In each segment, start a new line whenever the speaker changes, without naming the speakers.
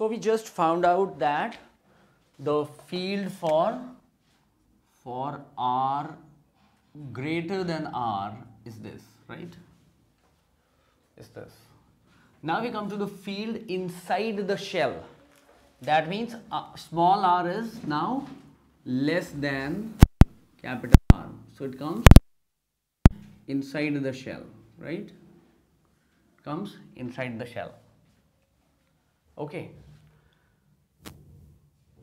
So we just found out that the field for for r greater than r is this, right? Is this. Now we come to the field inside the shell. That means uh, small r is now less than capital R. So it comes inside the shell, right? Comes inside the shell. Okay.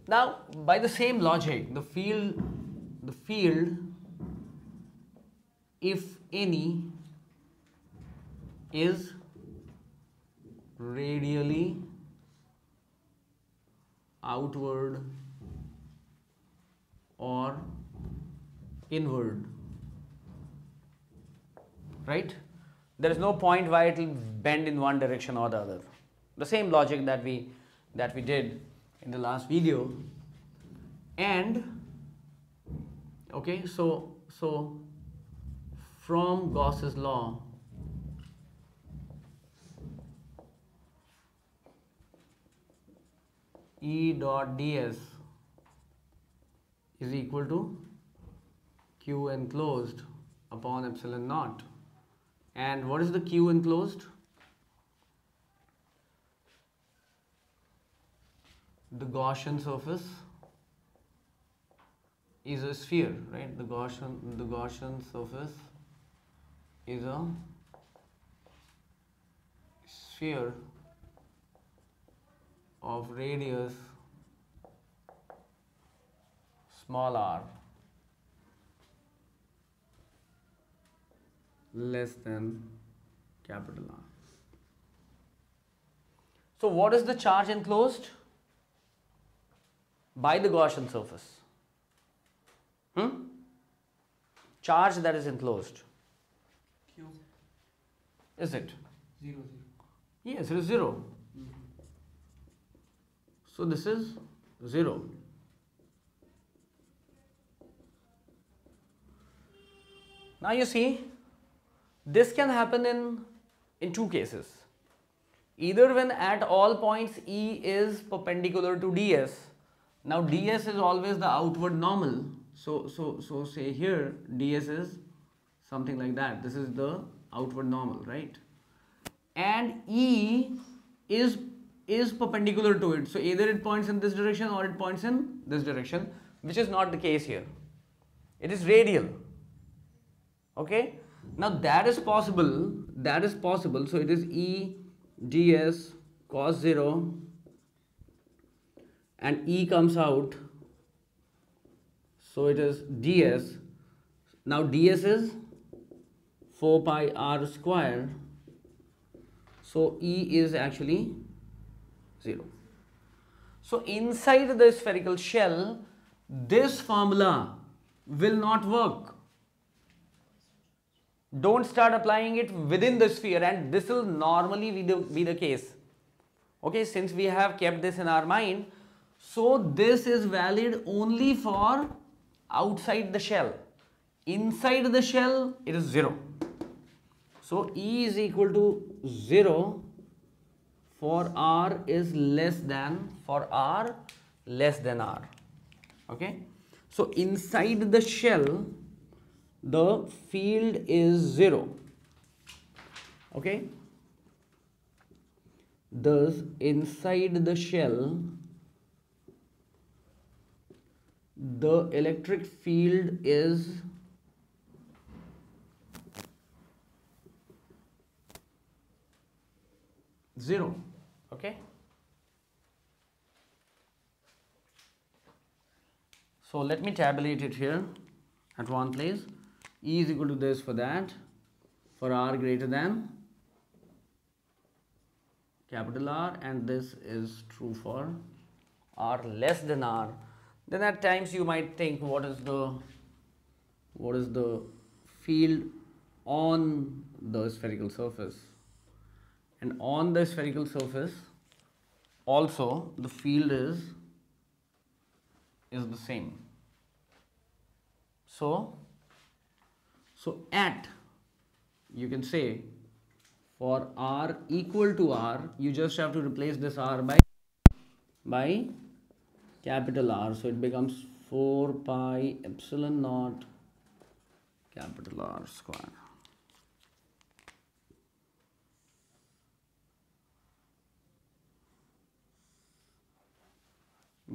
Now, by the same logic, the field, the field, if any, is radially outward or inward. Right? There is no point why it will bend in one direction or the other. The same logic that we that we did in the last video and okay so so from Gauss's law E dot ds is equal to q enclosed upon epsilon naught. And what is the q enclosed? The Gaussian surface is a sphere, right? The Gaussian the Gaussian surface is a sphere of radius small r less than capital R. So what is the charge enclosed? By the Gaussian surface. Hmm? Charge that is enclosed.
Q
Is it?
zero zero.
Yes, it is 0. So this is 0. Now you see, this can happen in, in two cases. Either when at all points E is perpendicular to ds. Now ds is always the outward normal. So, so, so say here ds is something like that. This is the outward normal, right? And E is is perpendicular to it. So either it points in this direction or it points in this direction, which is not the case here. It is radial. Okay? Now that is possible. That is possible. So it is E ds cos 0 and E comes out. So it is ds. Now ds is 4 pi r square. So E is actually 0. So inside the spherical shell, this formula will not work. Don't start applying it within the sphere and this will normally be the, be the case. Okay, since we have kept this in our mind, so this is valid only for outside the shell. Inside the shell, it is 0. So E is equal to 0 for R is less than, for R less than R. Okay. So inside the shell, the field is 0. Okay. Thus inside the shell, the electric field is zero. Okay? So let me tabulate it here at one place. E is equal to this for that for r greater than capital R and this is true for r less than r then at times you might think what is the what is the field on the spherical surface? And on the spherical surface also the field is is the same. So so at you can say for r equal to r you just have to replace this r by by capital R. So it becomes 4 pi epsilon naught capital R square.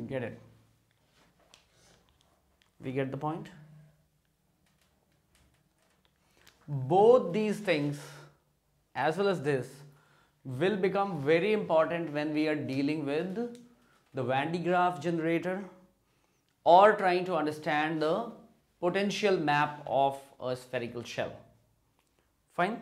Get it? We get the point? Both these things, as well as this, will become very important when we are dealing with the Van de Graaff generator or trying to understand the potential map of a spherical shell. Fine?